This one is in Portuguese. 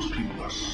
Most